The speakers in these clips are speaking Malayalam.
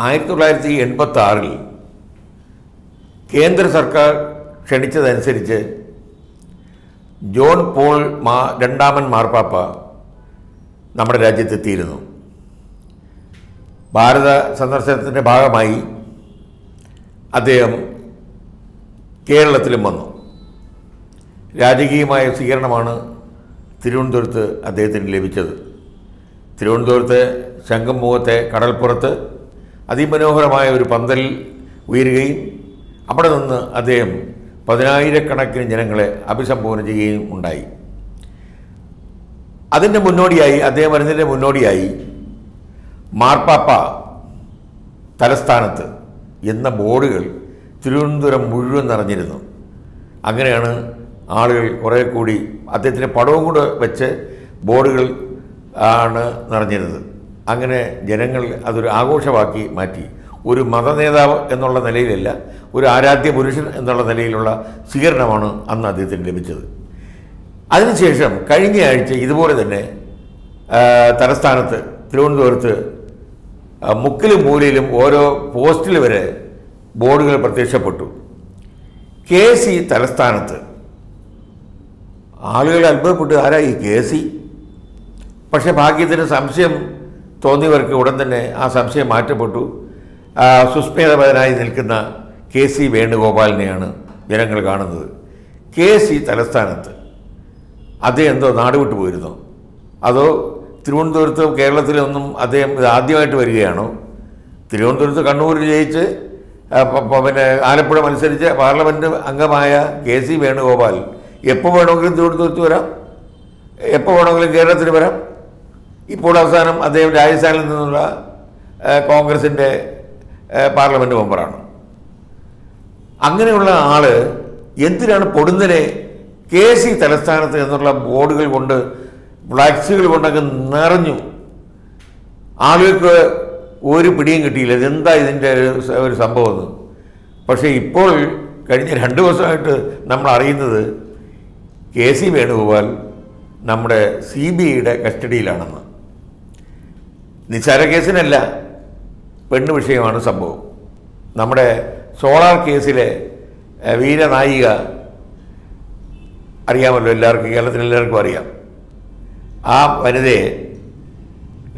ആയിരത്തി തൊള്ളായിരത്തി എൺപത്തി ആറിൽ കേന്ദ്ര സർക്കാർ ക്ഷണിച്ചതനുസരിച്ച് ജോൺ പോൾ മാ രണ്ടാമൻ മാർപ്പാപ്പ നമ്മുടെ രാജ്യത്തെത്തിയിരുന്നു. ഭാരത സന്ദർശനത്തിന്റെ ഭാഗമായി അദ്ദേഹം കേരളത്തിലും വന്നു. രാജകീയമായ സ്വീകരണമാണ് തിരുവനന്തപുരത്ത് അദ്ദേഹത്തിന് ലഭിച്ചത്. തിരുവനന്തപുരത്തെ ശംഖംമുഖത്തെ കടൽപ്പുറത്ത് അതിമനോഹരമായ ഒരു പന്തലിൽ ഉയരുകയും അവിടെ നിന്ന് അദ്ദേഹം പതിനായിരക്കണക്കിന് ജനങ്ങളെ അഭിസംബോധന ചെയ്യുകയും ഉണ്ടായി. അതിന്റെ മുന്നോടിയായി അദ്ദേഹം വരുന്നതിന്റെ മുന്നോടിയായി മാർപ്പാപ്പ തലസ്ഥാനത്ത് എന്ന ബോർഡുകൾ തിരുവനന്തപുരം മുഴുവൻ നിറഞ്ഞിരുന്നു. അങ്ങനെയാണ് ആളുകൾ കുറേ കൂടി അദ്ദേഹത്തിന്റെ പടവും കൂടെ വെച്ച് ബോർഡുകൾ ആണ് നിറഞ്ഞിരുന്നത്. അങ്ങനെ ജനങ്ങൾ അതൊരു ആഘോഷമാക്കി മാറ്റി. ഒരു മത നേതാവ് എന്നുള്ള നിലയിലല്ല ഒരു ആരാധ്യ പുരുഷൻ എന്നുള്ള നിലയിലുള്ള സ്വീകരണമാണ് അന്ന് അദ്ദേഹത്തിന് ലഭിച്ചത്. അതിനുശേഷം കഴിഞ്ഞ ആഴ്ച ഇതുപോലെ തന്നെ തലസ്ഥാനത്ത് തിരുവനന്തപുരത്ത് മുക്കിലും മൂലയിലും ഓരോ പോസ്റ്റിൽ വരെ ബോർഡുകൾ പ്രത്യക്ഷപ്പെട്ടു. കെ സി തലസ്ഥാനത്ത്. ആളുകൾ അത്ഭുതപ്പെട്ടു ആരായി കെ സി? പക്ഷേ ഭാഗ്യത്തിന് സംശയം തോന്നിയവർക്ക് ഉടൻ തന്നെ ആ സംശയം മാറ്റപ്പെട്ടു. സുസ്മേതപരനായി നിൽക്കുന്ന കെ സി വേണുഗോപാലിനെയാണ് ജനങ്ങൾ കാണുന്നത്. കെ സി തലസ്ഥാനത്ത്. അദ്ദേഹം എന്തോ നാടുവിട്ട് പോയിരുന്നോ. അതോ തിരുവനന്തപുരത്തോ കേരളത്തിലൊന്നും അദ്ദേഹം ഇത് ആദ്യമായിട്ട് വരികയാണോ? തിരുവനന്തപുരത്ത് കണ്ണൂർ ജയിച്ച് പിന്നെ ആലപ്പുഴ മത്സരിച്ച് പാർലമെന്റ് അംഗമായ കെ സി വേണുഗോപാൽ എപ്പോൾ വേണമെങ്കിലും തിരുവനന്തപുരത്ത് വരാം? എപ്പോൾ വേണമെങ്കിലും കേരളത്തിൽ വരാം? ഇപ്പോൾ അവസാനം അദ്ദേഹം രാജസ്ഥാനിൽ നിന്നുള്ള കോൺഗ്രസിന്റെ പാർലമെന്റ് മെമ്പറാണ്. അങ്ങനെയുള്ള ആൾ എന്തിനാണ് പൊടുന്നനെ കെ സി തലസ്ഥാനത്ത് എന്നുള്ള ബോർഡുകൾ കൊണ്ട് ഫ്ലാക്സുകൾ കൊണ്ടൊക്കെ നിറഞ്ഞു? ആളുകൾക്ക് ഒരു പിടിയും കിട്ടിയില്ല. ഇതെന്താ ഇതിന്റെ ഒരു സംഭവം പക്ഷേ ഇപ്പോൾ കഴിഞ്ഞ രണ്ട് ദിവസമായിട്ട് നമ്മൾ അറിയുന്നത് കെ സി വേണുഗോപാൽ നമ്മുടെ സി ബി ഐയുടെ കസ്റ്റഡിയിലാണെന്ന്. നിസ്സാര കേസിനല്ല പെണ്ണ് വിഷയമാണ് സംഭവം. നമ്മുടെ സോളാർ കേസിലെ വീരനായിക അറിയാമല്ലോ എല്ലാവർക്കും കേരളത്തിൽ എല്ലാവർക്കും അറിയാം. ആ വനിതയെ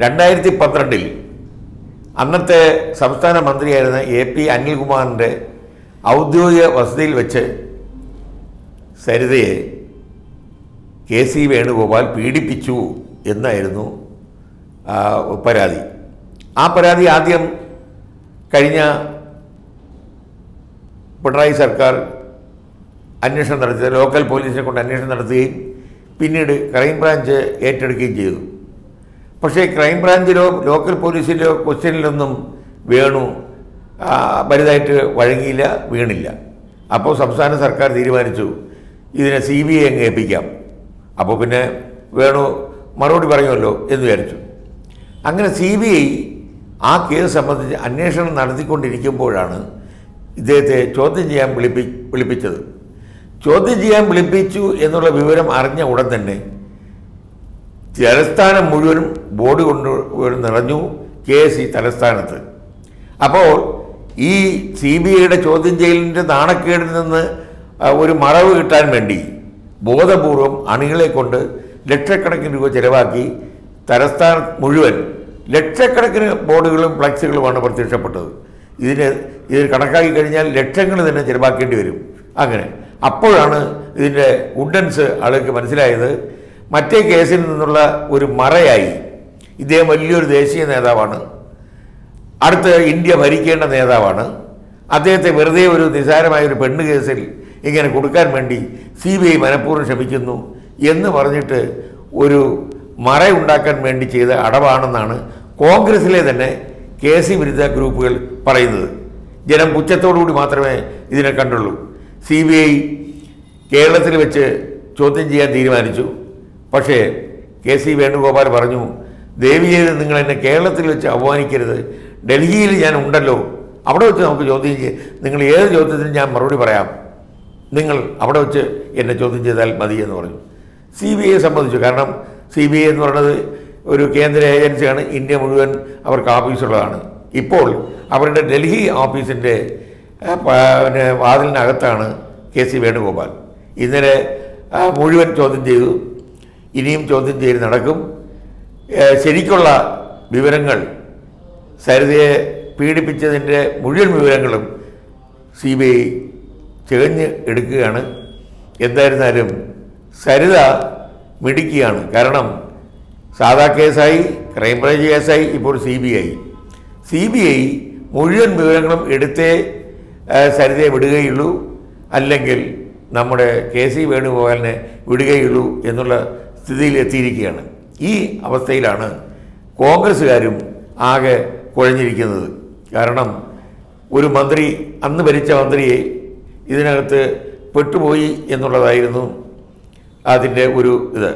രണ്ടായിരത്തി പന്ത്രണ്ടിൽ അന്നത്തെ സംസ്ഥാന മന്ത്രിയായിരുന്ന എ പി അനിൽകുമാറിന്റെ ഔദ്യോഗിക വസതിയിൽ വെച്ച് സരിതയെ കെ സി വേണുഗോപാൽ പീഡിപ്പിച്ചു എന്നായിരുന്നു പരാതി. ആ പരാതി ആദ്യം കഴിഞ്ഞ പിണറായി സർക്കാർ അന്വേഷണം നടത്തിയത് ലോക്കൽ പോലീസിനെ കൊണ്ട് അന്വേഷണം നടത്തുകയും പിന്നീട് ക്രൈംബ്രാഞ്ച് ഏറ്റെടുക്കുകയും ചെയ്തു. പക്ഷേ ക്രൈംബ്രാഞ്ചിലോ ലോക്കൽ പോലീസിലോ ക്വസ്റ്റ്യനിലൊന്നും വേണു. വലുതായിട്ട് വഴങ്ങിയില്ല വീണില്ല. അപ്പോൾ സംസ്ഥാന സർക്കാർ തീരുമാനിച്ചു ഇതിനെ സി ബി ഐ അങ്ങ് ഏൽപ്പിക്കാം. അപ്പോൾ പിന്നെ വേണു മറുപടി പറയുമല്ലോ എന്ന് വിചാരിച്ചു. അങ്ങനെ സി ബി ഐ ആ കേസ് സംബന്ധിച്ച് അന്വേഷണം നടത്തിക്കൊണ്ടിരിക്കുമ്പോഴാണ് ഇദ്ദേഹത്തെ ചോദ്യം ചെയ്യാൻ വിളിപ്പി വിളിപ്പിച്ചത്. ചോദ്യം ചെയ്യാൻ വിളിപ്പിച്ചു എന്നുള്ള വിവരം അറിഞ്ഞ ഉടൻ തന്നെ തലസ്ഥാനം മുഴുവനും ബോർഡ് കൊണ്ട് നിറഞ്ഞു കെ എസ് സി തലസ്ഥാനത്ത്. അപ്പോൾ ഈ സി ബി ഐയുടെ ചോദ്യം ചെയ്യലിന്റെ നാണക്കേടിൽ നിന്ന് ഒരു മറവ് കിട്ടാൻ വേണ്ടി ബോധപൂർവം അണികളെ കൊണ്ട് ലക്ഷക്കണക്കിന് രൂപ ചിലവാക്കി തലസ്ഥാനം മുഴുവൻ ലക്ഷക്കണക്കിന് ബോർഡുകളും ഫ്ലക്സുകളുമാണ് പ്രത്യക്ഷപ്പെട്ടത്. ഇതിന് ഇത് കണക്കാക്കി കഴിഞ്ഞാൽ ലക്ഷങ്ങൾ തന്നെ ചിലവാക്കേണ്ടി വരും. അങ്ങനെ. അപ്പോഴാണ് ഇതിന്റെ ഉഡൻസ് ആളുകൾക്ക് മനസ്സിലായത് മറ്റേ കേസിൽ നിന്നുള്ള ഒരു മറയായി. ഇദ്ദേഹം വലിയൊരു ദേശീയ നേതാവാണ്. അടുത്ത ഇന്ത്യ ഭരിക്കേണ്ട നേതാവാണ്. അദ്ദേഹത്തെ വെറുതെ ഒരു നിസാരമായ ഒരു പെണ്ണ് കേസിൽ ഇങ്ങനെ കൊടുക്കാൻ വേണ്ടി സി ബി ഐ മനഃപൂർവം ശ്രമിക്കുന്നു എന്ന് പറഞ്ഞിട്ട് ഒരു മറയുണ്ടാക്കാൻ വേണ്ടി ചെയ്ത അടവാണെന്നാണ് കോൺഗ്രസിലെ തന്നെ കെ സി വിരുദ്ധ ഗ്രൂപ്പുകൾ പറയുന്നത്. ജനം പുച്ഛത്തോടുകൂടി മാത്രമേ ഇതിനെ കണ്ടുള്ളൂ. സി ബി ഐ കേരളത്തിൽ വെച്ച് ചോദ്യം ചെയ്യാൻ തീരുമാനിച്ചു. പക്ഷേ കെ സി വേണുഗോപാൽ പറഞ്ഞു ദേവിയെ നിങ്ങൾ എന്നെ കേരളത്തിൽ വെച്ച് അപമാനിക്കരുത്. ഡൽഹിയിൽ ഞാൻ ഉണ്ടല്ലോ. അവിടെ വെച്ച് നമുക്ക് ചോദ്യം ചെയ്യാം നിങ്ങൾ ഏത് ചോദ്യത്തിനും ഞാൻ മറുപടി പറയാം? നിങ്ങൾ അവിടെ വെച്ച് എന്നെ ചോദ്യം ചെയ്താൽ മതി എന്ന് പറഞ്ഞു. സി ബി ഐയെ സംബന്ധിച്ചു. കാരണം സി ബി ഐ എന്ന് പറയുന്നത് ഒരു കേന്ദ്ര ഏജൻസിയാണ്. ഇന്ത്യ മുഴുവൻ അവർക്ക് ഓഫീസുള്ളതാണ് ഇപ്പോൾ അവരുടെ ഡൽഹി ഓഫീസിന്റെ പിന്നെ വാതിലിനകത്താണ് കെ സി വേണുഗോപാൽ. ഇന്നലെ മുഴുവൻ ചോദ്യം ചെയ്തു. ഇനിയും ചോദ്യം ചെയ്ത് നടക്കും. ശരിക്കുള്ള വിവരങ്ങൾ സരിതയെ പീഡിപ്പിച്ചതിന്റെ മുഴുവൻ വിവരങ്ങളും സി ബി ഐ ചെകഞ്ഞ് എടുക്കുകയാണ്. എന്തായിരുന്നാലും സരിത മിടുക്കിയാണ് കാരണം സാധാ കേസായി ക്രൈംബ്രാഞ്ച് കേസായി ഇപ്പോൾ C B I. C B I മുഴുവൻ വിവരങ്ങളും എടുത്തേ സരിതയെ വിടുകയുള്ളൂ. അല്ലെങ്കിൽ നമ്മുടെ കെ സി വേണുഗോപാലിനെ വിടുകയുള്ളൂ എന്നുള്ള സ്ഥിതിയിൽ എത്തിയിരിക്കുകയാണ്. ഈ അവസ്ഥയിലാണ് കോൺഗ്രസ്സുകാരും ആകെ കുഴഞ്ഞിരിക്കുന്നത്. കാരണം ഒരു മന്ത്രി അന്ന് ഭരിച്ച മന്ത്രിയെ ഇതിനകത്ത് പെട്ടുപോയി എന്നുള്ളതായിരുന്നു അതിന്റെ ഒരു ഇത്.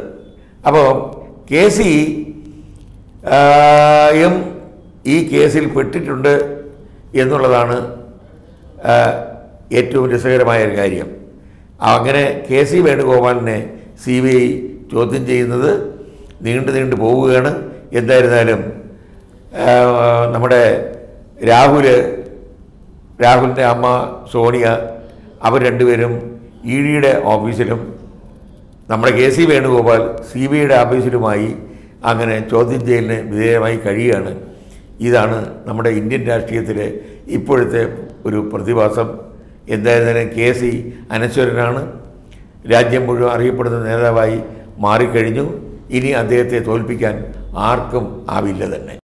അപ്പോൾ കെ സി യും ഈ കേസിൽ പെട്ടിട്ടുണ്ട് എന്നുള്ളതാണ് ഏറ്റവും രസകരമായ ഒരു കാര്യം. അങ്ങനെ കെ സി വേണുഗോപാലിനെ സി ബി ഐ ചോദ്യം ചെയ്യുന്നത് നീണ്ടു നീണ്ടു പോവുകയാണ്. എന്തായിരുന്നാലും നമ്മുടെ രാഹുൽ രാഹുലിന്റെ അമ്മ സോണിയ അവർ രണ്ടുപേരും ഇ ഡിയുടെ ഓഫീസിലും നമ്മുടെ K C Venugopal C B ഐയുടെ ആഫീസിലുമായി അങ്ങനെ ചോദ്യം ചെയ്യലിന് വിധേയമായി കഴിയുകയാണ്. ഇതാണ് നമ്മുടെ ഇന്ത്യൻ രാഷ്ട്രീയത്തിലെ ഇപ്പോഴത്തെ ഒരു പ്രതിഭാസം. എന്തായിരുന്നാലും കെ സി അനശ്വരനാണ്. രാജ്യം മുഴുവൻ അറിയപ്പെടുന്ന നേതാവായി മാറിക്കഴിഞ്ഞു. ഇനി അദ്ദേഹത്തെ തോൽപ്പിക്കാൻ ആർക്കും ആവില്ല തന്നെ.